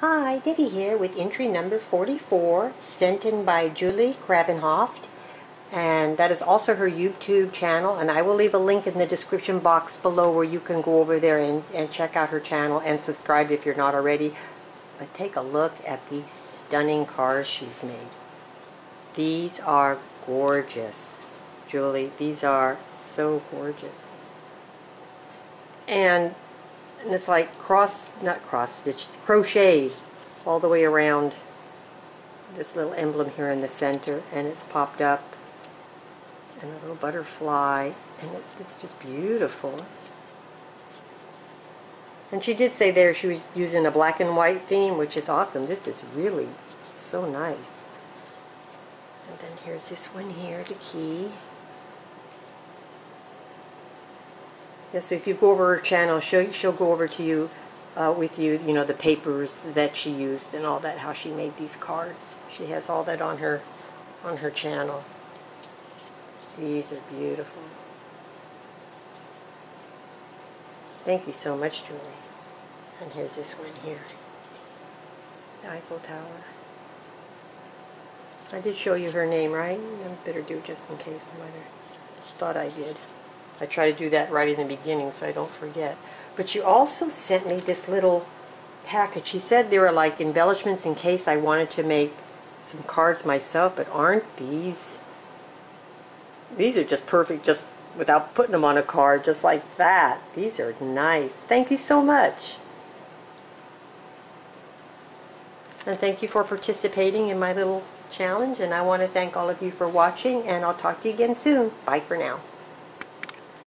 Hi, Debbie here with entry number 44, sent in by Julie Krabbenhoft. And that is also her YouTube channel. And I will leave a link in the description box below where you can go over there and, and check out her channel and subscribe if you're not already. But take a look at these stunning cars she's made. These are gorgeous. Julie, these are so gorgeous. And and it's like cross, not cross stitched, crocheted all the way around this little emblem here in the center and it's popped up and a little butterfly and it, it's just beautiful. And she did say there she was using a black and white theme which is awesome. This is really so nice. And then here's this one here the key Yeah, so if you go over her channel, she'll, she'll go over to you uh, with you, you know, the papers that she used and all that, how she made these cards. She has all that on her, on her channel. These are beautiful. Thank you so much, Julie. And here's this one here. The Eiffel Tower. I did show you her name, right? I better do it just in case. I might have thought I did. I try to do that right in the beginning so I don't forget. But you also sent me this little package. She said there were like embellishments in case I wanted to make some cards myself, but aren't these... These are just perfect, just without putting them on a card, just like that. These are nice. Thank you so much. And thank you for participating in my little challenge. And I want to thank all of you for watching, and I'll talk to you again soon. Bye for now.